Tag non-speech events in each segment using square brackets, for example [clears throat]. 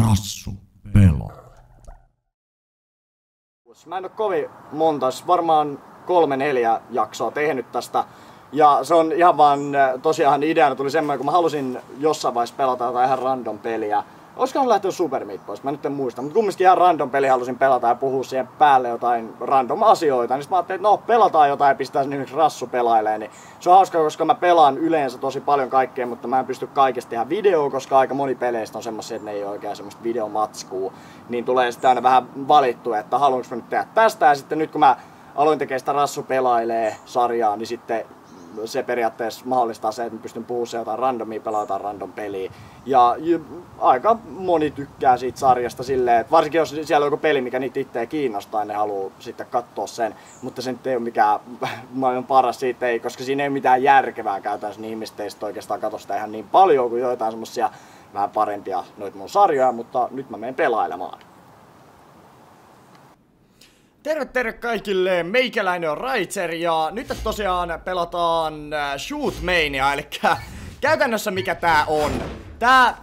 Rassu Pelo. Mä en ole kovin monta, varmaan kolme neljä jaksoa tehnyt tästä. Ja se on ihan vaan, äh, tosiaan ideana tuli semmoinen, kun mä halusin jossain vaiheessa pelata jotain ihan random peliä. Olisikohan lähtenyt Super Meat Boys, mä nyt en muista. Mutta kumminkin ihan random peli halusin pelata ja puhua siihen päälle jotain random asioita. Niin mä ajattelin, että no pelataan jotain ja pistää sen yksi rassu pelailee. Niin se on hauska, koska mä pelaan yleensä tosi paljon kaikkea, mutta mä en pysty kaikesta tehdä videoa, koska aika moni peleistä on semmoisia, että ne ei ole oikein semmoista videomatskua. Niin tulee sitten aina vähän valittu, että haluanko mä nyt tehdä tästä. Ja sitten nyt kun mä aloin tekemään sitä rassu pelailee sarjaa, niin sitten se periaatteessa mahdollistaa se, että mä pystyn puhumaan jotain randomia, pelata random peliä. Ja, aika moni tykkää siitä sarjasta silleen, että varsinkin jos siellä on joku peli, mikä niitä itseä kiinnostaa, niin ne haluaa sitten katsoa sen. Mutta se nyt ei ole mikään [laughs] maailman paras siitä, ei, koska siinä ei ole mitään järkevää käytännössä, niin ihmiset ei oikeastaan katso sitä ihan niin paljon kuin joitain semmosia vähän parempia noita mun sarjoja, mutta nyt mä menen pelailemaan. Terve terve kaikille, meikäläinen on Raitser ja nyt tosiaan pelataan äh, Shoot Mania, eli käytännössä mikä tää on. Tää,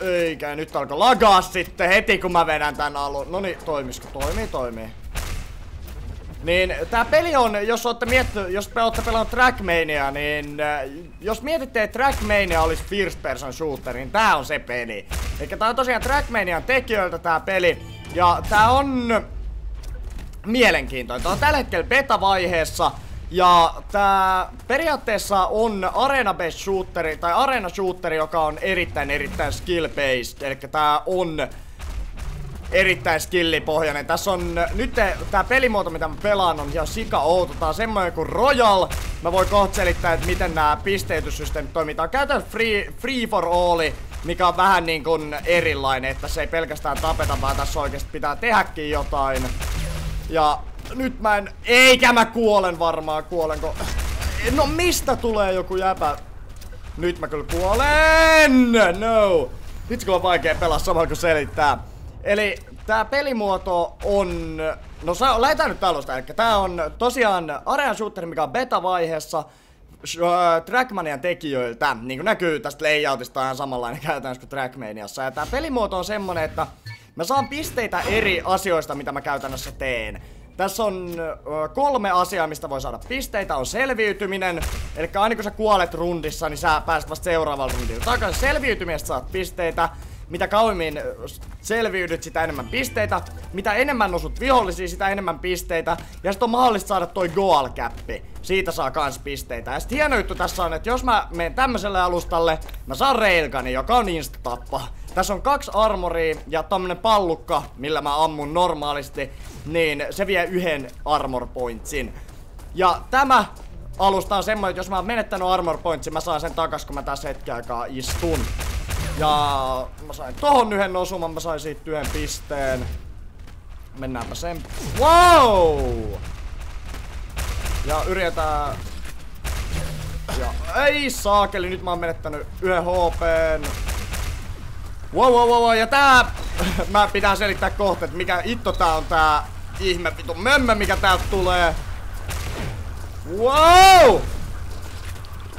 eikä nyt alkoi lagaa sitten heti kun mä vedän tän alun. Noni, toimisiko? Toimii, toimii. Niin tää peli on, jos olette mietty, jos olette pelannut Trackmania, niin äh, jos mietitte, että Trackmania olisi first person shooter, niin tää on se peli. Eli tää on tosiaan Trackmanian tekijöiltä tää peli. Ja tää on mielenkiintoinen. Tämä on tällä hetkellä beta-vaiheessa. Ja tää periaatteessa on arena based shooteri, tai arena shooteri, joka on erittäin erittäin skill based. Eli tää on erittäin skillipohjainen. Tässä on nyt tää pelimuoto, mitä mä pelaan, on ihan sika outo. Tää on semmoinen kuin Royal. Mä voin kohta selittää, että miten nämä pisteytyssysteemit on käytännössä free, free for all, mikä on vähän niin kuin erilainen, että se ei pelkästään tapeta, vaan tässä oikeasti pitää tehdäkin jotain. Ja nyt mä en... Eikä mä kuolen varmaan, kuolenko... No mistä tulee joku jäpä? Nyt mä kyllä kuolen! No! Kun on vaikea pelaa samalla kun selittää. Eli tää pelimuoto on... No sa, lähdetään nyt alusta, eli tää on tosiaan Arena Shooter, mikä on beta-vaiheessa. Äh, Trackmanian tekijöiltä, niin kuin näkyy tästä layoutista ihan samanlainen käytännössä kuin Trackmaniassa. Ja tää pelimuoto on semmonen, että Mä saan pisteitä eri asioista, mitä mä käytännössä teen. Tässä on ö, kolme asiaa, mistä voi saada pisteitä. On selviytyminen, eli aina kun sä kuolet rundissa, niin sä pääset vasta seuraavalla rundilla. Takaisin selviytymisestä saat pisteitä. Mitä kauemmin selviydyt, sitä enemmän pisteitä. Mitä enemmän osut vihollisia, sitä enemmän pisteitä. Ja sitten on mahdollista saada toi goal käppi. Siitä saa kans pisteitä. Ja sitten hieno juttu tässä on, että jos mä menen tämmöiselle alustalle, mä saan railgani, joka on insta-tappa. Tässä on kaksi armoria ja tämmönen pallukka, millä mä ammun normaalisti, niin se vie yhden armor pointsin. Ja tämä alusta on semmoinen, että jos mä oon menettänyt armor pointsin, mä saan sen takas, kun mä tässä hetken aikaa istun. Ja mä sain tohon yhden osuman, mä sain siitä yhden pisteen. Mennäänpä sen. Wow! Ja yritetään... Ja ei saakeli, nyt mä oon menettänyt yhden HPn. Wow, wow, wow, ja tää... [laughs] mä pitää selittää kohta, että mikä itto tää on tää ihme vitu mömmö, mikä täältä tulee. Wow!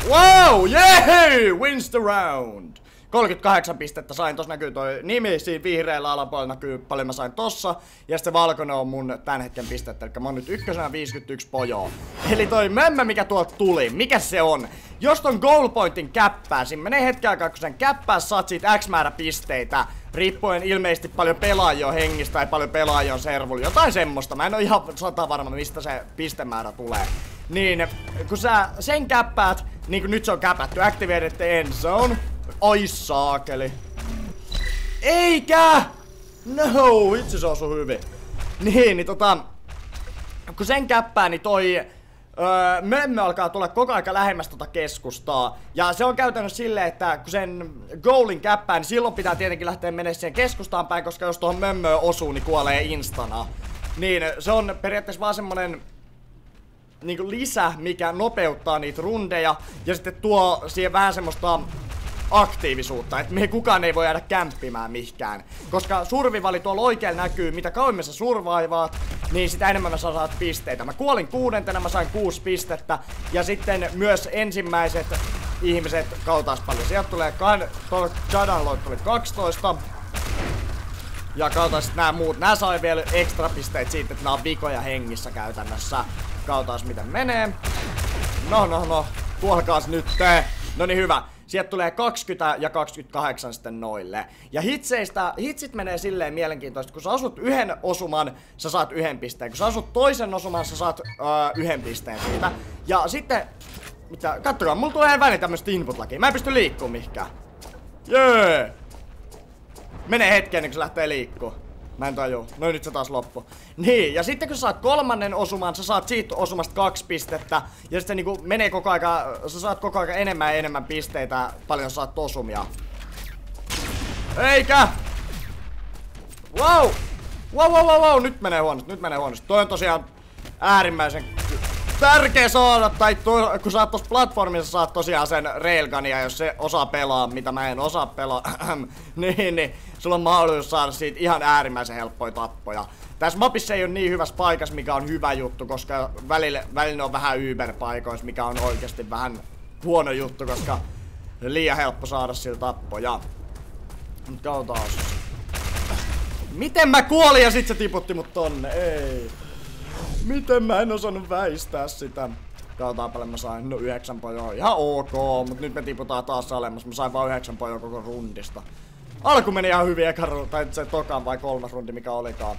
Wow, yeah! Wins the round! 38 pistettä sain, tossa näkyy toi nimi, siinä vihreällä alapuolella näkyy paljon mä sain tossa. Ja sitten valkoinen on mun tän hetken pistettä, eli mä oon nyt ykkösenä 51 pojoa. Eli toi mömmä mikä tuolta tuli, mikä se on? Jos ton goal pointin käppää, siinä menee hetken aikaa kun sen käppää, saat siitä X määrä pisteitä. Riippuen ilmeisesti paljon pelaajia hengistä tai paljon pelaajia on servulla, jotain semmoista. Mä en oo ihan sata varma mistä se pistemäärä tulee. Niin, kun sä sen käppäät, niin kuin nyt se on käpätty, activated the end zone, Oi saakeli. Eikä! No, itse se osui hyvin. Niin, niin tota... Kun sen käppää, niin toi... Öö, mömmö alkaa tulla koko aika lähemmäs tota keskustaa. Ja se on käytännössä silleen, että kun sen goalin käppää, niin silloin pitää tietenkin lähteä menemään siihen keskustaan päin, koska jos tuohon mömmöön osuu, niin kuolee instana. Niin, se on periaatteessa vaan semmonen niinku lisä, mikä nopeuttaa niitä rundeja ja sitten tuo siihen vähän semmoista aktiivisuutta, että me kukaan ei voi jäädä kämppimään mihkään. Koska survivali tuolla oikealla näkyy, mitä kauemmin sä survaivaat, niin sitä enemmän mä saat pisteitä. Mä kuolin kuudentena, mä sain kuusi pistettä, ja sitten myös ensimmäiset ihmiset kautais paljon. Sieltä tulee, tuolla Jadan tuli 12, Ja sit nää muut. Nää sai vielä ekstra pisteet siitä, että nää on vikoja hengissä käytännössä. Katsotaan miten menee. No, no, no. Kuolkaas nyt. No niin hyvä. Sieltä tulee 20 ja 28 sitten noille. Ja hitseistä, hitsit menee silleen mielenkiintoista, kun sä asut yhden osuman, sä saat yhden pisteen. Kun sä asut toisen osuman, sä saat uh, yhden pisteen siitä. Ja sitten, mitä, kattokaa, mulla tulee väliin tämmöstä input Mä en pysty liikkumaan mihinkään. Jee! Yeah. Hetken ennen kuin se lähtee liikkuu. Mä en tajua. No nyt se taas loppu. Niin, ja sitten kun sä saat kolmannen osuman, sä saat siitä osumasta kaksi pistettä. Ja sitten niinku menee koko aika, sä saat koko aika enemmän ja enemmän pisteitä, paljon sä saat osumia. Eikä! Wow! Wow, wow, wow, wow, nyt menee huonosti, nyt menee huonosti. Toi on tosiaan äärimmäisen tärkeä saada, tai tuo, kun sä oot platformissa, saat tosiaan sen railgunia, jos se osaa pelaa, mitä mä en osaa pelaa, [clears throat] niin, niin sulla on mahdollisuus saada siitä ihan äärimmäisen helppoja tappoja. Tässä mapissa ei ole niin hyvässä paikassa, mikä on hyvä juttu, koska välillä, välillä on vähän Uber-paikoissa, mikä on oikeasti vähän huono juttu, koska liian helppo saada sillä tappoja. Mut katsotaan. Miten mä kuolin ja sit se tiputti mut tonne? Ei. Miten mä en osannut väistää sitä? Katsotaan paljon mä sain. No yhdeksän pojoa. Ihan ok, mutta nyt me tiputaan taas alemmas. Mä sain vaan yhdeksän pojoa koko rundista. Alku meni ihan hyvin eka tai se tokan vai kolmas rundi mikä olikaan.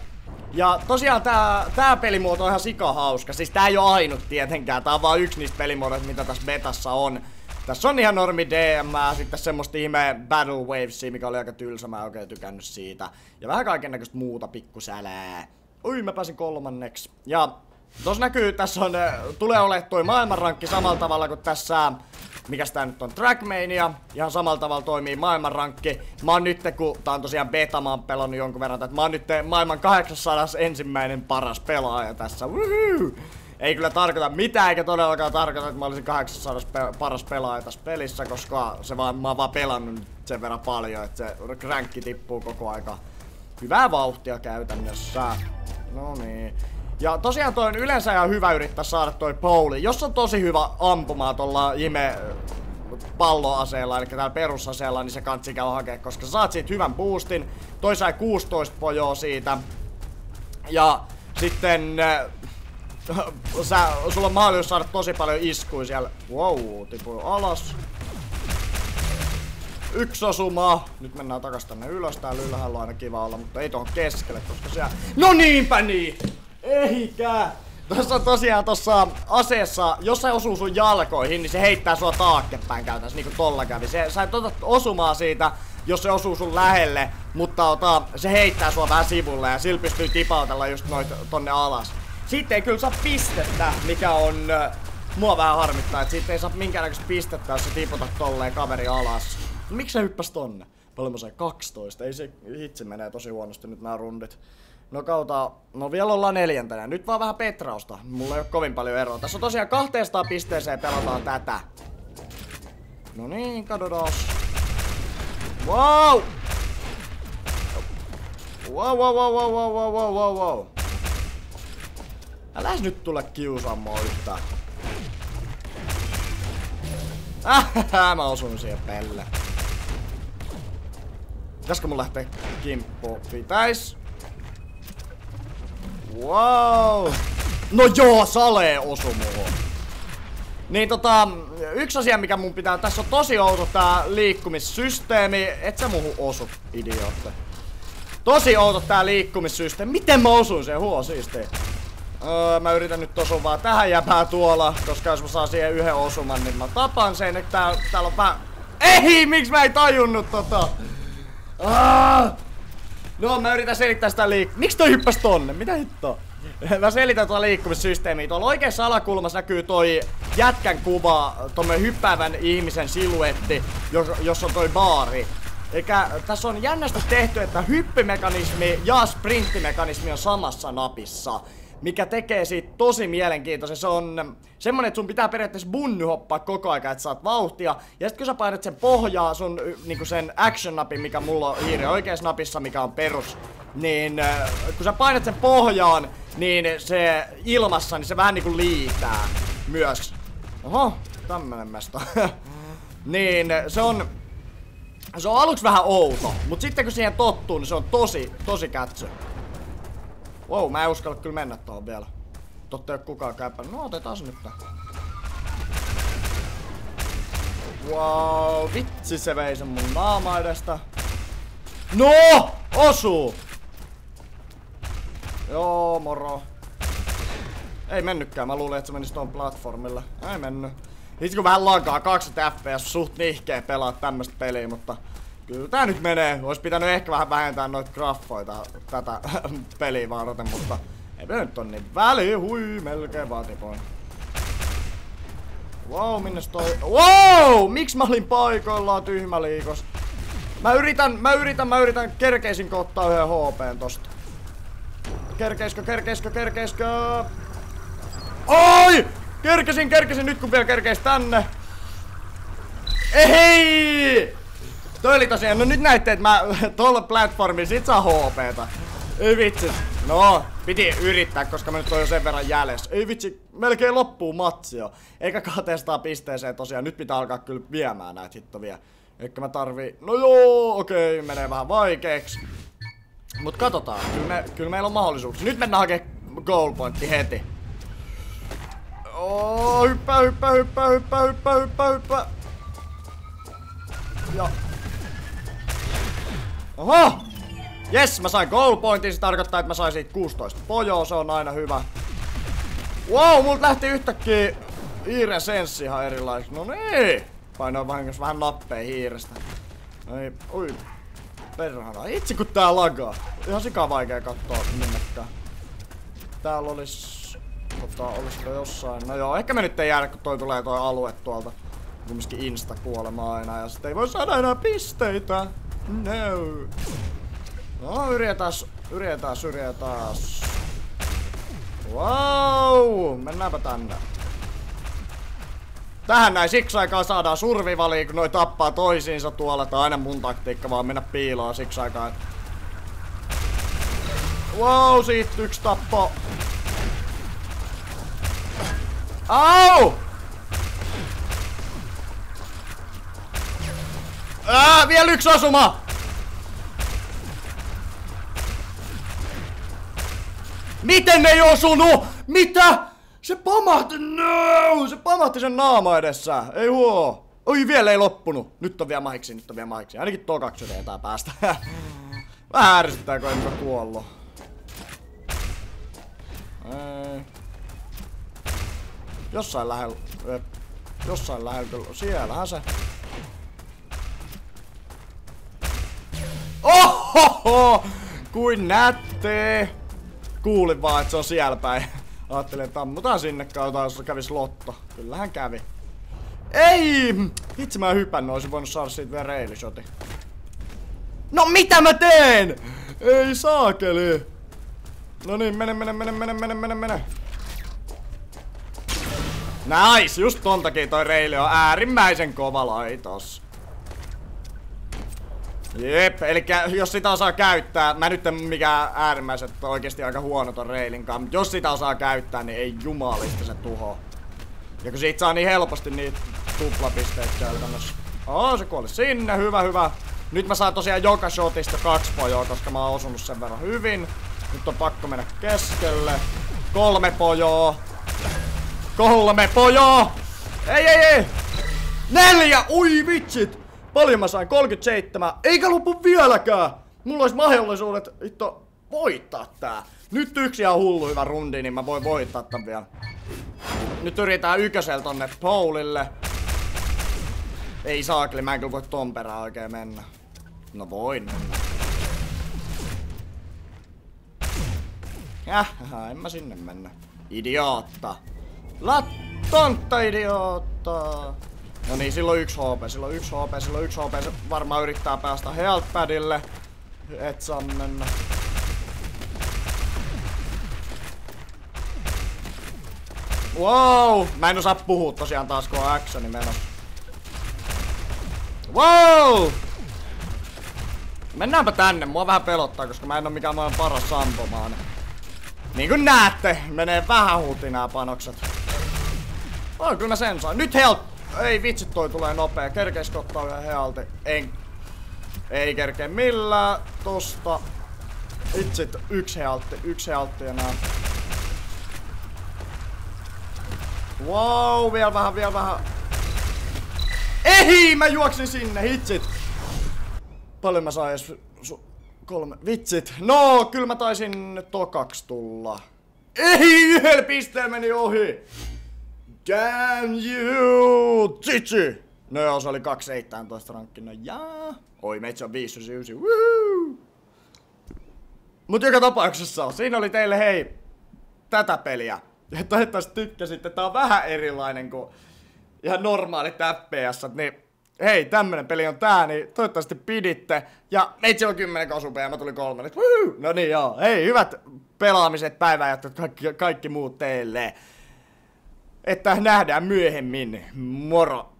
Ja tosiaan tää, tää pelimuoto on ihan sika hauska. Siis tää ei oo ainut tietenkään. Tää on vaan yksi niistä pelimuodoista mitä tässä betassa on. Tässä on ihan normi DM, sitten semmoista ihme Battle Wavesia, mikä oli aika tylsä, mä en oikein tykännyt siitä. Ja vähän kaiken näköistä muuta pikkusälää. Ui, mä pääsin kolmanneksi. Ja Tuossa näkyy, tässä on, äh, tulee olemaan toi maailmanrankki samalla tavalla kuin tässä, mikä tää nyt on, Trackmania. Ihan samalla tavalla toimii maailmanrankki. Mä oon nyt, kun tää on tosiaan beta, mä oon pelannut jonkun verran, että mä oon nyt maailman 800 ensimmäinen paras pelaaja tässä. Woohoo! Ei kyllä tarkoita mitään, eikä todellakaan tarkoita, että mä olisin 800 pe paras pelaaja tässä pelissä, koska se vaan, mä oon vaan pelannut sen verran paljon, että se rankki tippuu koko aika hyvää vauhtia käytännössä. No niin. Ja tosiaan toi on yleensä ihan hyvä yrittää saada toi Pauli. Jos on tosi hyvä ampumaan tuolla ime palloaseella, eli täällä perusaseella, niin se kansi käy hakea, koska saat siitä hyvän boostin. Toi sai 16 pojoa siitä. Ja sitten äh, [laughs] sä, sulla on mahdollisuus saada tosi paljon iskuja siellä. Wow, tipui alas. Yksi osuma. Nyt mennään takas tänne ylös. Täällä ylhäällä on aina kiva olla, mutta ei tuohon keskelle, koska siellä... No niinpä niin! Eikä! Tuossa tosiaan tossa aseessa, jos se osuu sun jalkoihin, niin se heittää sua taakkepäin käytännössä, niinku tolla kävi. Se, sä et ota osumaa siitä, jos se osuu sun lähelle, mutta ota, se heittää sua vähän sivulle ja sillä pystyy tipautella just noit tonne alas. Sitten ei kyllä saa pistettä, mikä on... Mua vähän harmittaa, että siitä ei saa minkäännäköistä pistettä, jos sä tiputat tolleen kaveri alas. Miksi se hyppäs tonne? Paljon mä sain 12. Ei se hitsi menee tosi huonosti nyt nämä rundit. No kautta, no vielä ollaan neljäntenä. Nyt vaan vähän petrausta. Mulla ei ole kovin paljon eroa. Tässä on tosiaan 200 pisteeseen pelataan tätä. No niin, katsotaan. Wow! Wow, wow, wow, wow, wow, wow, wow, wow, wow. Äläs nyt tule kiusaamaan yhtään. Äh, [laughs] mä osun siihen pelle. Pitäisikö mun lähteä kimppuun? Pitäis. Wow! No joo, Sale osu muuhun. Niin tota, yksi asia mikä mun pitää, tässä on tosi outo tää liikkumissysteemi. Et sä muuhun osu, idiootte. Tosi outo tää liikkumissysteemi. Miten mä osuin sen huo siisti? Öö, mä yritän nyt osua vaan tähän jäpää tuolla, koska jos mä saan siihen yhden osuman, niin mä tapan sen, että tää, täällä on vähän... Ei, miksi mä ei tajunnut tota? No mä yritän selittää sitä liik... Miksi toi hyppäs tonne? Mitä hittoa? [laughs] Mä selitän tuota liikkumissysteemiä. Tuolla oikeassa alakulmassa näkyy toi jätkän kuva, tommonen hyppäävän ihmisen siluetti, jos, jos on toi baari. Eikä tässä on jännästi tehty, että hyppymekanismi ja sprinttimekanismi on samassa napissa mikä tekee siitä tosi mielenkiintoisen. Se on semmonen, että sun pitää periaatteessa bunny hoppaa koko aika, että saat vauhtia. Ja sitten kun sä painat sen pohjaa, sun niinku sen action-napin, mikä mulla on hiiri oikeassa napissa, mikä on perus, niin kun sä painat sen pohjaan, niin se ilmassa, niin se vähän niinku liitää myös. Oho, tämmönen mesta. [laughs] niin, se on Se on aluksi vähän outo, mutta sitten kun siihen tottuu, niin se on tosi, tosi kätsy. Wow, mä en uskalla kyllä mennä tuohon vielä. Totta ei ole kukaan käypä. No otetaan nyt tää. Wow, vitsi se vei sen mun naama edestä. No! Osuu! Joo, moro. Ei mennytkään, mä luulin, että se menisi tuon platformille. Ei mennyt. Itse kun vähän lagaa 20 fps, suht nihkeä pelaa tämmöstä peliä, mutta kyllä tää nyt menee. Ois pitänyt ehkä vähän vähentää noita graffoita tätä [laughs] peliä varten, mutta ei nyt on niin väli, hui, melkein vaatipoin. Wow, minne toi... Wow! Miksi mä olin paikoillaan tyhmä liikos? Mä yritän, mä yritän, mä yritän, kerkeisin ottaa yhden HPn tosta. Kerkeiskö, kerkeiskö, kerkeiskö? Oi! Kerkesin, kerkesin nyt kun vielä kerkeis tänne. Ei! Toi oli tosiaan, no nyt näitte, että mä [laughs] tuolla platformilla sit saa HPtä. Ei vitsi. No, piti yrittää, koska mä nyt oon jo sen verran jäljessä. Ei vitsi, melkein loppuu matsi jo. Eikä 200 pisteeseen tosiaan, nyt pitää alkaa kyllä viemään näitä hittovia. Eikä mä tarvii... No joo, okei, okay, menee vähän vaikeeksi. Mut katsotaan, kyllä, me, kyllä meillä on mahdollisuuksia. Nyt mennään hakemaan goal pointti heti. Oh, hyppää, hyppää, hyppää, hyppää, hyppää, hyppää, hyppää. Ja. Oho! Yes, mä sain goal pointin, se tarkoittaa, että mä sain siitä 16 pojoa, se on aina hyvä. Wow, multa lähti yhtäkkiä hiiren senssi ihan erilaiseksi. No niin! Painoin vahingossa vähän nappea hiirestä. Ei, ui. Perhana. Itse kun tää lagaa. Ihan sika vaikea katsoa minnekään. Täällä olis... Tota, olisiko jossain... No joo, ehkä me nyt ei jäädä, kun toi tulee toi alue tuolta. Kumminkin insta kuolema aina ja sitten ei voi saada enää pisteitä. No. No, yritetään, yritetään, yritetään. Wow, mennäänpä tänne. Tähän näin siksi aikaa saadaan survivaliin, kun noi tappaa toisiinsa tuolla. Tai aina mun taktiikka vaan mennä piiloon siksi aikaa. Wow, siitä yksi tappo. Au! Ää, vielä yksi asuma! Miten ne ei osunut? Mitä? Se pamahti, no! Se pamahti sen naama edessä. Ei huo. Oi, vielä ei loppunut. Nyt on vielä mahiksi, nyt on vielä mahiksi. Ainakin tuo kaksi yritetään päästä. [laughs] Vähän ärsyttää, kun en kuollut. Ei. Jossain lähellä... Jossain lähellä. Siellähän se. Ohoho! Kuin nättee! Kuulin vaan, että se on siellä päin. Ajattelin, että ammutaan sinne, katsotaan, jos kävis lotto. Kyllähän kävi. Ei! Itse mä hypännyt, olisin voinut saada siitä vielä reilishoti. No mitä mä teen? Ei saakeli. No niin, mene, mene, mene, mene, mene, mene, mene. Nice, just ton takia toi reili on äärimmäisen kova laitos. Jep, eli jos sitä osaa käyttää, mä nyt en mikään äärimmäiset oikeasti aika huono ton reilinkaan, mutta jos sitä osaa käyttää, niin ei jumalista se tuho. Ja kun siitä saa niin helposti niitä tuplapisteitä käytännössä. Oh, se kuoli sinne, hyvä, hyvä. Nyt mä saan tosiaan joka shotista kaksi pojoa, koska mä oon osunut sen verran hyvin. Nyt on pakko mennä keskelle. Kolme pojoa. Kolme pojoa! Ei, ei, ei! Neljä! Ui vitsit! Paljon mä sain? 37. Eikä lopu vieläkään! Mulla olisi mahdollisuudet itto voittaa tää. Nyt yksi ihan hullu hyvä rundi, niin mä voin voittaa tän vielä. Nyt yritetään ykösel tonne Paulille. Ei saakeli, mä en kyllä voi ton perään oikein mennä. No voin mennä. En mä sinne mennä. Idiootta. Lattonta idiootta. No niin, silloin yksi HP, silloin yksi HP, silloin yksi HP. Se varmaan yrittää päästä healthpadille. Et saa mennä. Wow! Mä en osaa puhua tosiaan taas, kun on actioni menossa. Wow! Mennäänpä tänne, mua vähän pelottaa, koska mä en oo mikään maailman paras sampomaan. Niin kuin näette, menee vähän huutiin nämä panokset. Oh, kyllä mä sen sain. Nyt help! Ei vitsi, toi tulee nopea. Kerkeisikö ottaa yhden healti? En. Ei kerkeä millään. Tosta. Itse yksi healtti, yksi ja nää. Wow, vielä vähän, vielä vähän. Ei, mä juoksin sinne, hitsit. Paljon mä sain edes kolme. Vitsit. No, kyllä mä taisin tokaksi tulla. Ei, yhdellä pisteellä meni ohi. Damn you, tsitsi. No joo, se oli 217 rankki, no jaa. Oi, meitsi on 599, woohoo! Mut joka tapauksessa, siinä oli teille hei, tätä peliä. Ja toivottavasti tykkäsitte, tää on vähän erilainen kuin ihan normaalit FPS, niin hei, tämmönen peli on tää, niin toivottavasti piditte. Ja meitsi on 10 kosupea ja mä tulin woohoo! No niin joo, hei, hyvät pelaamiset, päivänjättöt, kaikki, kaikki muut teille. Että nähdään myöhemmin. Moro!